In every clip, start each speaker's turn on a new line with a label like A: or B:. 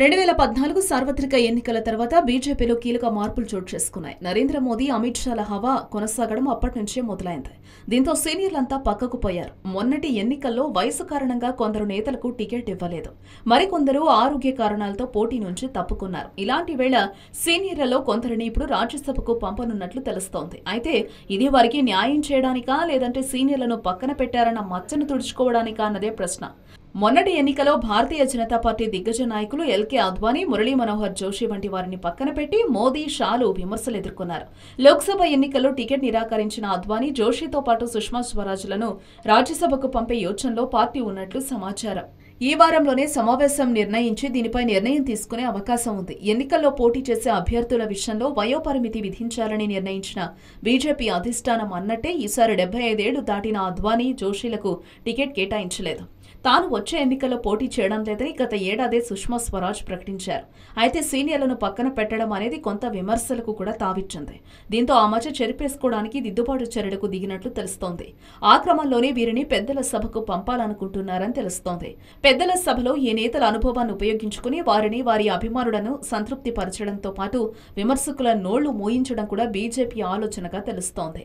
A: రెండు వేల పద్నాలుగు సార్వత్రిక ఎన్నికల తర్వాత బీజేపీలో కీలక మార్పులు చోటు చేసుకున్నాయి. నరేంద్ర మోదీ అమిత్ షాల హవా కొనసాగడం అప్పటి నుంచే మొదలైంది. దీంతో సీనియర్లంతా పక్కకు పోయారు. మొన్నటి ఎన్నికల్లో వయసు కారణంగా కొందరు నేతలకు టికెట్ ఇవ్వలేదు. మరికొందరు ఆరోగ్య కారణాలతో పోటీ నుంచి తప్పుకున్నారు. ఇలాంటి వేళ సీనియర్లలో కొందరిని ఇప్పుడు రాజ్యసభకు పంపనున్నట్లు తెలుస్తోంది. అయితే ఇది వారికి న్యాయం చేయడానికా లేదంటే సీనియర్లను పక్కన పెట్టారన్న మచ్చను తుడుచుకోవడానికా అన్నదే ప్రశ్న. మొన్నటి ఎన్నికలో భారతీయ జనతా పార్టీ దిగ్గజ నాయకులు ఎల్కే అద్వానీ మురళీ మనోహర్ జోషి వంటి వారిని పక్కన పెట్టి మోదీ షాలు విమర్శలు ఎదుర్కొన్నారు. లోక్సభ ఎన్నికల్లో టికెట్ నిరాకరించిన అద్వానీ జోషితో పాటు సుష్మా స్వరాజ్లను రాజ్యసభకు పంపే యోచనలో పార్టీ ఉన్నట్లు సమాచారం. ఈ వారంలోనే సమావేశం నిర్ణయించి దీనిపై నిర్ణయం తీసుకునే అవకాశం ఉంది. ఎన్నికల్లో పోటీ చేసే అభ్యర్థుల విషయంలో వయోపరిమితి విధించాలని నిర్ణయించిన బీజేపీ అధిష్టానం అన్నట్టే ఈసారి డెబ్బై ఐదేళ్ళు దాటిన అద్వానీ జోషిలకు టికెట్ కేటాయించలేదు. తాను వచ్చే ఎన్నికల్లో పోటీ చేయడం లేదని గత ఏడాదే సుష్మా స్వరాజ్ ప్రకటించారు. అయితే సీనియర్లను పక్కన పెట్టడం అనేది కొంత విమర్శలకు కూడా తావిచ్చింది. దీంతో ఆ మధ్య చెరిపేసుకోవడానికి దిద్దుబాటు చర్యలకు దిగినట్లు తెలుస్తోంది. ఆ క్రమంలోనే వీరిని పెద్దల సభకు పంపాలనుకుంటున్నారని తెలుస్తోంది. పెద్దల సభలో ఈ నేతల అనుభవాన్ని ఉపయోగించుకుని వారిని వారి అభిమానులను సంతృప్తి పరచడంతో పాటు విమర్శకుల నోళ్ళు మోయించడం కూడా బీజేపీ ఆలోచనగా తెలుస్తోంది.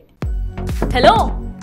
B: హలో!